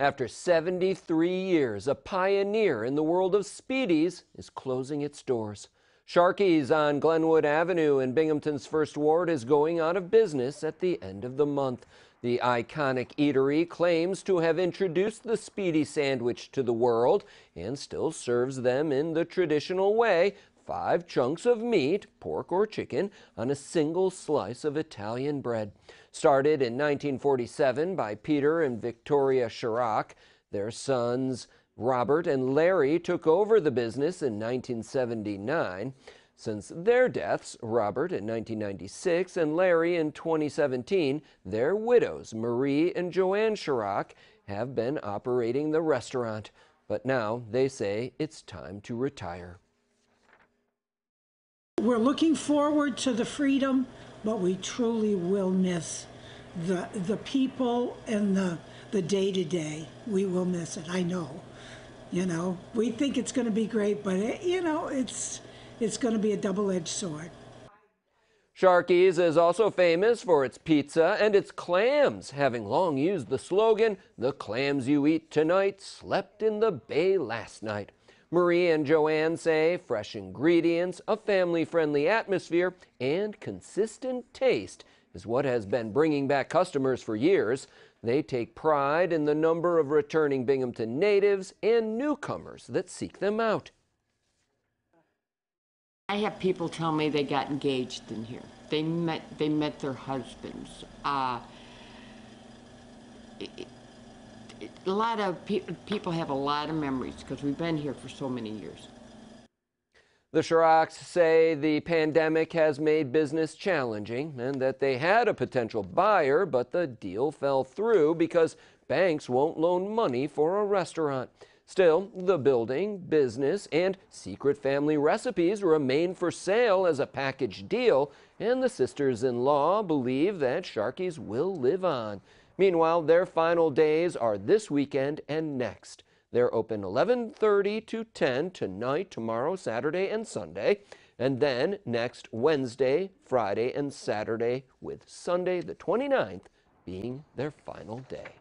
After 73 years, a pioneer in the world of Spiedies is closing its doors. Sharkey's on Glenwood Avenue in Binghamton's First Ward is going out of business at the end of the month. The iconic eatery claims to have introduced the Spiedie sandwich to the world and still serves them in the traditional way five chunks of meat, pork or chicken, on a single slice of Italian bread. Started in 1947 by Peter and Victoria Sharak, their sons Robert and Larry took over the business in 1979. Since their deaths, Robert in 1996 and Larry in 2017, their widows, Marie and Joanne Sharak, have been operating the restaurant. But now they say it's time to retire. We're looking forward to the freedom, but we truly will miss the the people and the the day to day. We will miss it. I know. You know, we think it's going to be great, but it, you know, it's it's going to be a double-edged sword. Sharkey's is also famous for its pizza and its clams, having long used the slogan, the clams you eat tonight slept in the bay last night. Marie and Joanne say fresh ingredients, a family friendly atmosphere, and consistent taste is what has been bringing back customers for years. They take pride in the number of returning Binghamton natives and newcomers that seek them out. I have people tell me they got engaged in here. They met they met their husbands. Uh, a lot of pe people have a lot of memories because we've been here for so many years. The Sharaks say the pandemic has made business challenging and that they had a potential buyer, but the deal fell through because banks won't loan money for a restaurant. Still, the building, business, and secret family recipes remain for sale as a package deal, and the sisters in law believe that Sharkey's will live on. Meanwhile, their final days are this weekend and next. They're open 11:30 to 10 tonight, tomorrow, Saturday, and Sunday, and then next Wednesday, Friday, and Saturday, with Sunday the 29th being their final day.